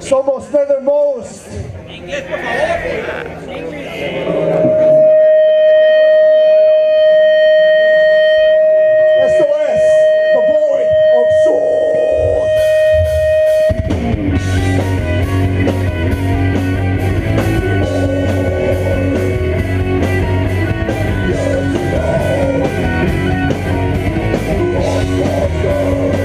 Somos Nethermost. Inglés, por favor. Música